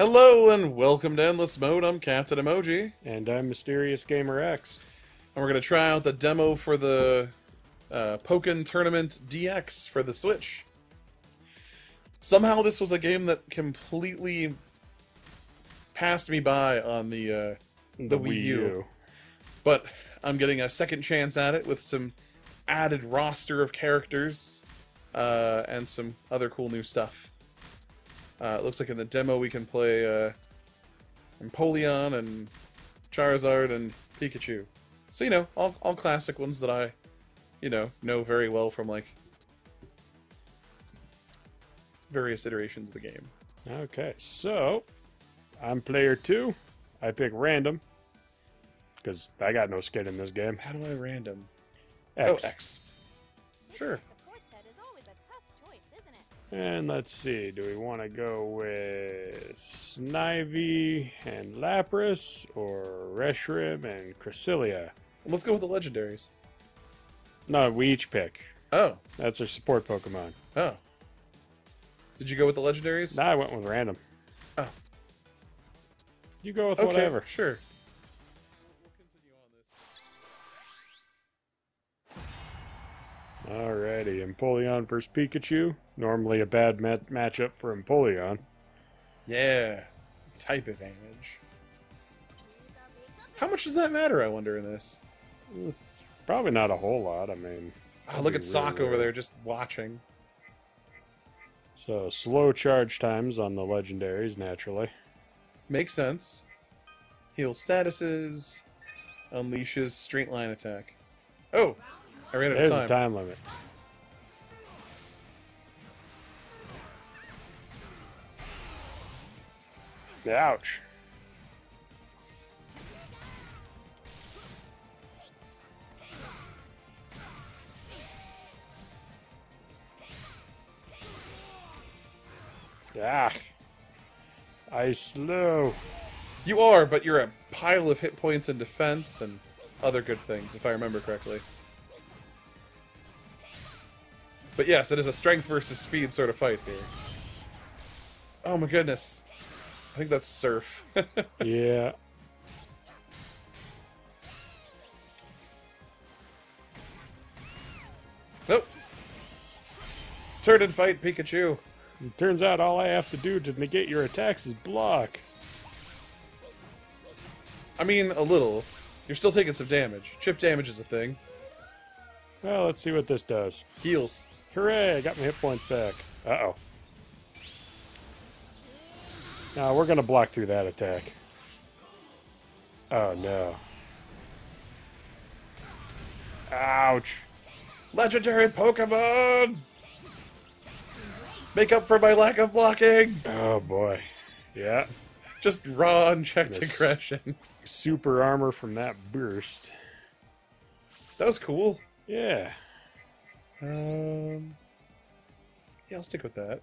Hello and welcome to Endless Mode. I'm Captain Emoji, And I'm Mysterious Gamer X. and we're gonna try out the demo for the uh, Pokken Tournament DX for the Switch. Somehow, this was a game that completely passed me by on the, uh, The Wii U. but I'm getting a second chance at it with some added roster of characters uh, and some other cool new stuff. Uh, it looks like in the demo we can play uh, Empoleon and Charizard and Pikachu. So you know, all all classic ones that I, you know, know very well from like various iterations of the game. Okay, so I'm player two. I pick random because I got no skin in this game. How do I random? X. Oh, X. Sure. And let's see, do we want to go with Snivy and Lapras or Reshiram and Cresselia? Let's go with the legendaries. No, we each pick. Oh, That's our support Pokemon. oh. Did you go with the legendaries? Now I went with random. Oh. You go with okay, whatever. sure. Alrighty, Empoleon versus Pikachu. Normally a bad mat- matchup for Empoleon. Yeah, type advantage. How much does that matter? I wonder in this. Mm, probably not a whole lot. I mean, Oh, look at Really Sock over there just watching. so slow charge times on the legendaries naturally. Makes sense. Heal statuses. Unleashes straight line attack. Oh, I ran out There's of a time. time limit. Ouch. Ah. I slow. You are, but you're a pile of hit points and defense and other good things, if I remember correctly. But yes, it is a strength versus speed sort of fight here. Oh my goodness. I think that's Surf. Yeah. nope. Turn and fight Pikachu. It turns out all I have to do to negate your attacks is block. I mean, a little. You're still taking some damage. Chip damage is a thing. Well, let's see what this does. Heals. Hooray, I got my hit points back. Uh-oh. Now, we're gonna block through that attack. Oh, no. Ouch. Legendary Pokemon! Make up for my lack of blocking! Oh, boy. Yeah. Just raw unchecked Yes. aggression. Super armor from that burst. That was cool. Yeah. Um, yeah, I'll stick with that.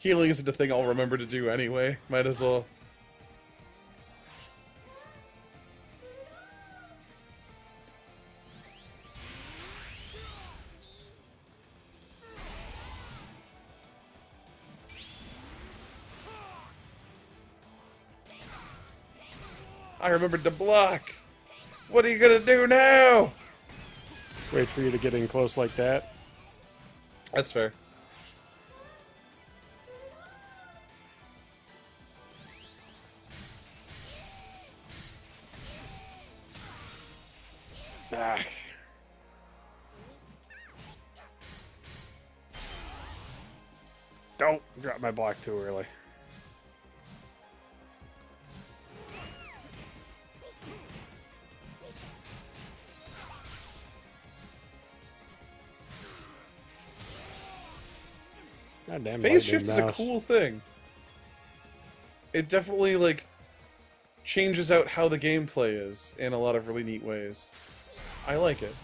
Healing isn't a thing I'll remember to do anyway. Might as well. I remembered to block. What are you gonna do now? Wait for you to get in close like that. That's fair. Ah. Don't drop my block too early. God damn Phase shift is a cool thing. It definitely like changes out how the gameplay is in a lot of really neat ways. I like it.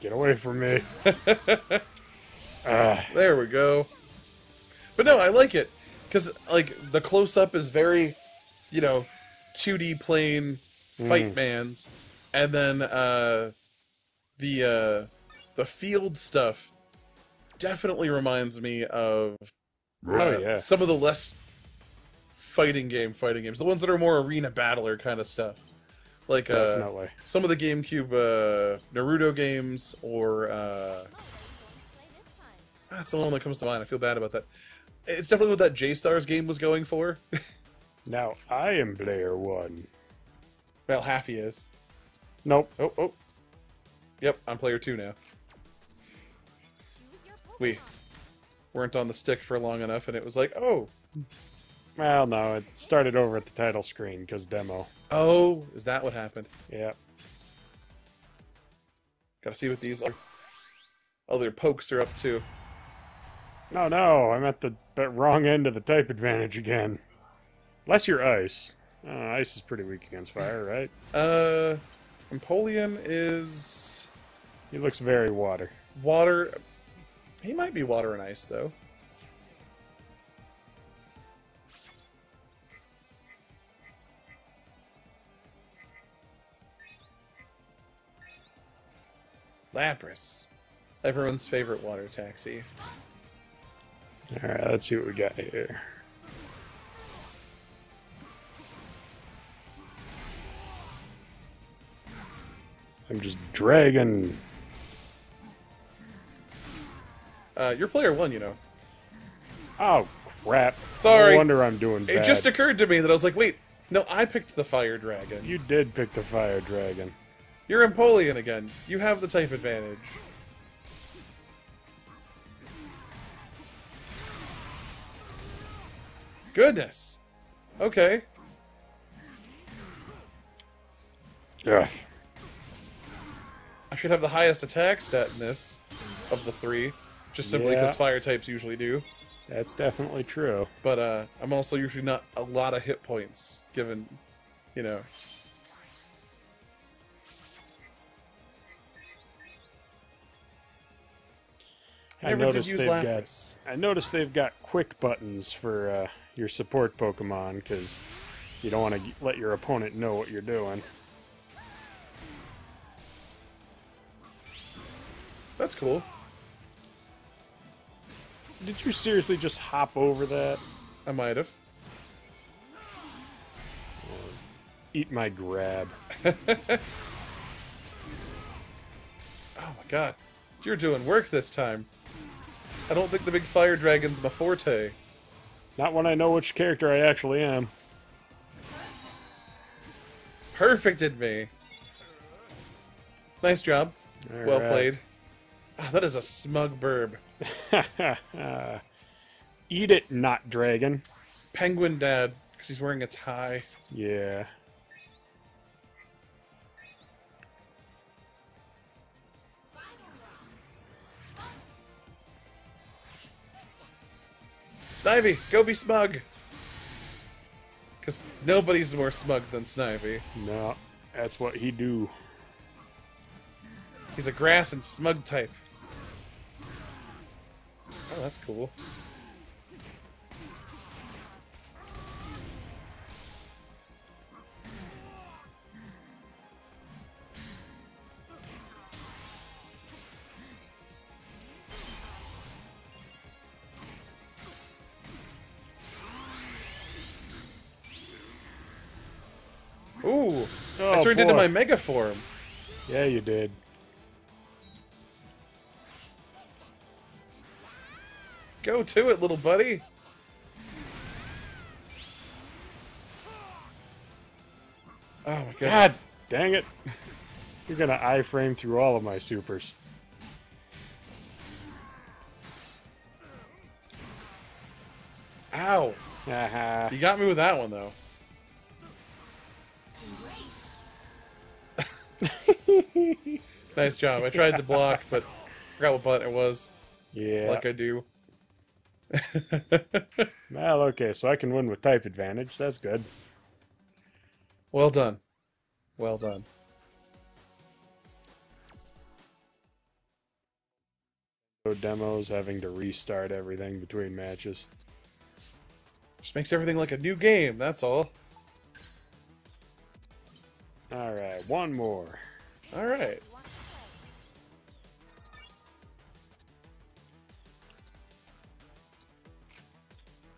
Get away from me. Ah. there we go. But no, I like it because like the close up is very, you know, 2D plane fight Mm. mans, and then uh, the uh, the field stuff definitely reminds me of Oh uh, yeah. some of the less fighting game fighting games, the ones that are more arena battler kind of stuff, like uh, some of the GameCube uh, Naruto games, or uh, what are you going to play this time? that's the one that comes to mind. I feel bad about that. It's definitely what that J Stars game was going for. Now I am player one. well, half he is. Nope. Oh, oh. Yep, I'm player two now. We- Weren't on the stick for long enough, and it was like, oh, Well, no, it started over at the title screen because demo. oh, is that what happened? Yep. Gotta see what these other, pokes are up to. No, no, I'm at the the wrong end of the type advantage again. Unless you're ice. Uh, ice is pretty weak against fire, right? Uh, Empoleon is He looks very water. water. He might be water and ice, though. Lapras. Everyone's favorite water taxi. Alright, let's see what we got here. I'm just dragging. Uh, you're player one, you know. Oh, crap. Sorry. No wonder I'm doing bad. It just occurred to me that I was like, wait, no, I picked the fire dragon. You did pick the fire dragon. You're Empoleon again. You have the type advantage. Goodness. Okay. Yeah. I should have the highest attack stat in this of the three, just simply Yeah. because fire types usually do. That's definitely true. But uh, I'm also usually not a lot of hit points, given, you know. I noticed they've got I noticed they've got quick buttons for uh, your support Pokemon because you don't want to let your opponent know what you're doing. That's cool. Did you seriously just hop over that? I might have. Or eat my grab. oh my god. You're doing work this time. I don't think the big fire dragon's my forte. Not when I know which character I actually am. Perfected me. Nice job. well Alright. played. Ah, that is a smug burb. Eat it, not dragon. Penguin dad, because he's wearing a tie. Yeah. Snivy, go be smug. Because nobody's more smug than Snivy. No, that's what he do. He's a grass and smug type. Oh, that's cool. Ooh, Oh, I turned into my mega form. Yeah, you did. Go to it, little buddy. Oh my God dang it. You're gonna iframe through all of my supers. Ow. Haha. You got me with that one, though. Nice job. I tried to block, but forgot what button it was, yeah. like I do. Well, okay, so I can win with type advantage. That's good. well done. Well done. No demos, having to restart everything between matches. Just makes everything like a new game, that's all. All right, one more. All right.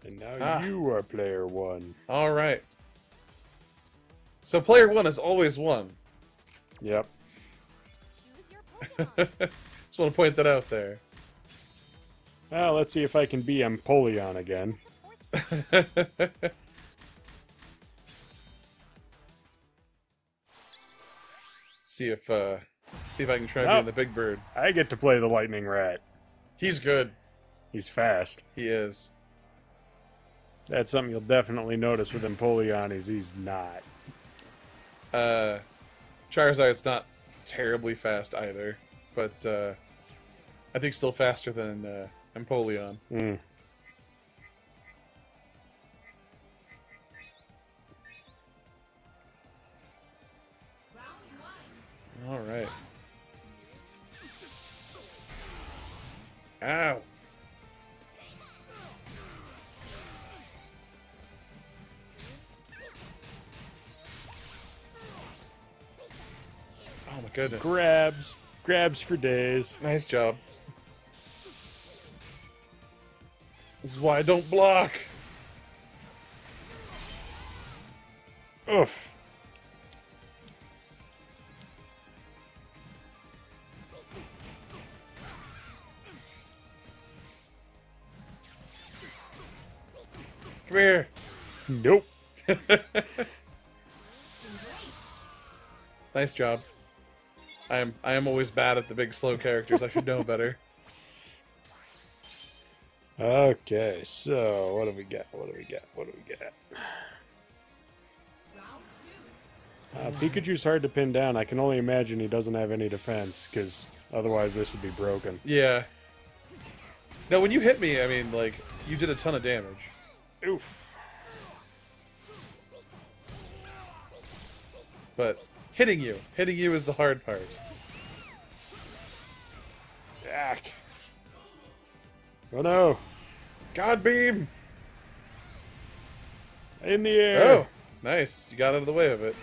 And now ah. you are player one. All right. So player one is always one. Yep. Just want to point that out there. Well, let's see if I can be Empoleon again. see if uh see if I can try Nope. being the big bird. I get to play the Lightning Rat. He's good. He's fast. He is. That's something you'll definitely notice with Empoleon is he's not. Uh Charizard's not terribly fast either, but uh I think still faster than uh Empoleon. Mm. Ow. Oh my goodness. Grabs. Grabs for days. Nice job. This is why I don't block. Oof. Come here. Nope. nice job. I am I am always bad at the big slow characters. I should know better. Okay, so what do we got? What do we got? What do we got? Uh, Pikachu's hard to pin down. I can only imagine he doesn't have any defense, because otherwise this would be broken. Yeah. No, when you hit me, I mean, like, you did a ton of damage. Oof. But hitting you, hitting you is the hard part. Yak. Oh no. God beam. In the air. Oh, nice. You got out of the way of it.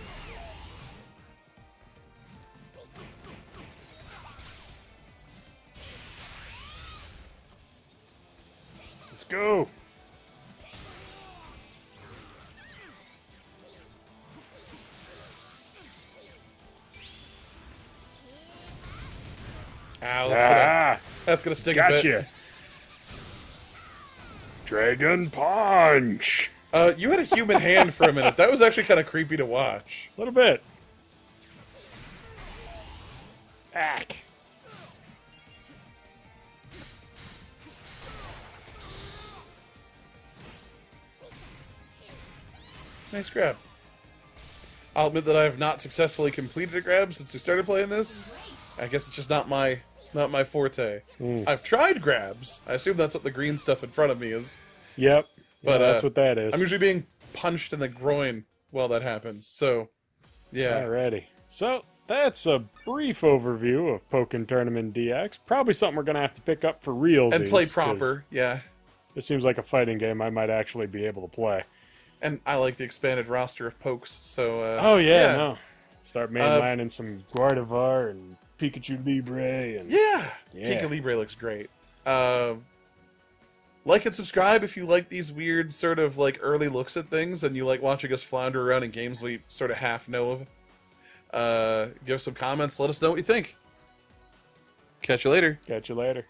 Let's go. Ow, that's gonna, Ah, that's gonna sting a bit. gotcha. Dragon punch. Uh, you had a human hand for a minute. That was actually kind of creepy to watch. A little bit. Ack. Nice grab. I'll admit that I have not successfully completed a grab since we started playing this. I guess it's just not my not my forte. Mm. I've tried grabs. I assume that's what the green stuff in front of me is. Yep. But, yeah, that's uh, what that is. I'm usually being punched in the groin while that happens. So, yeah. Alrighty. So that's a brief overview of Pokken Tournament DX. Probably something we're gonna have to pick up for real And play proper. Yeah. It seems like a fighting game I might actually be able to play. And I like the expanded roster of pokes. So. Uh, Oh yeah, no. Start Uh, mainlining some Gardevoir and Pikachu Libre and Yeah. Yeah. Pika Libre looks great. Uh, like and subscribe if you like these weird sort of like early looks at things and you like watching us flounder around in games we sort of half know of. Uh, give us some comments. Let us know what you think. Catch you later. Catch you later.